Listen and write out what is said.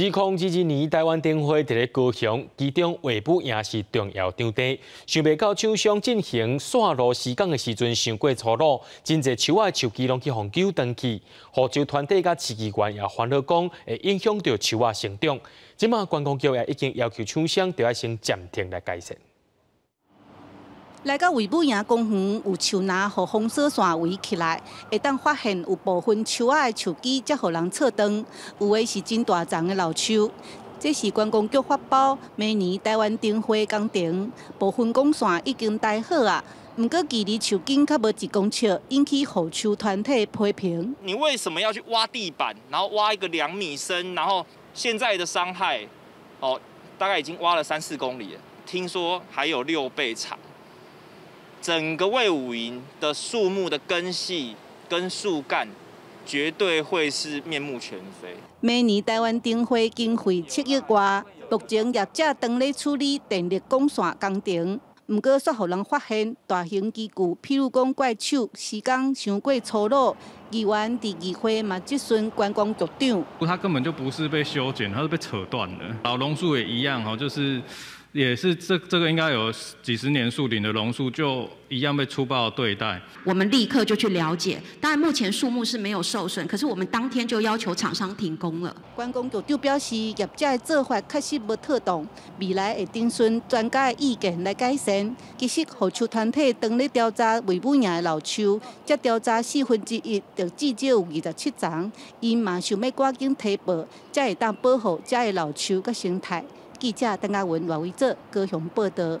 二零二二年台湾灯会伫咧高雄，其中画布也是重要场地。想袂到厂商进行线路施工的时阵，想过粗鲁，真侪树仔树枝拢去互救断去。福州团体甲市议员也烦恼讲，会影响到树仔成长。即马观光局也已经要求厂商要先暂停来改善。来到维武营公园，有树林和封锁线围起来，会当发现有部分树仔的树枝才互人撤灯，有的是真大丛的老树。这是观光局发包每年台湾灯会工程，部分光线已经戴好啊，不过距离树根较无一公尺，引起护树团体批评。你为什么要去挖地板，然后挖一个两米深，然后现在的伤害，哦，大概已经挖了三四公里了，听说还有六倍长。整个魏武营的树木的根系跟树干，绝对会是面目全非。每年台湾灯会经费七亿外，目前业者当咧处理电力供线工程，毋过煞互人发现大型机具，譬如讲怪手时间伤过粗鲁。议员第二会嘛质询观光局长，他根本就不是被修剪，他是被扯断的。老榕树也一样，哈，就是。也是这这个应该有几十年树龄的榕树，就一样被粗暴对待。我们立刻就去了解，当然目前树木是没有受损，可是我们当天就要求厂商停工了。关公局就表示，业界的做法确实不妥当，未来会征询专家的意见来改善。其实后树团体当日调查维武营的老树，才调查四分之一，就至少有二十七丛，因嘛想要赶紧提报，才会当保护这的老树佮生态。记者邓亚文、王伟泽高雄报道。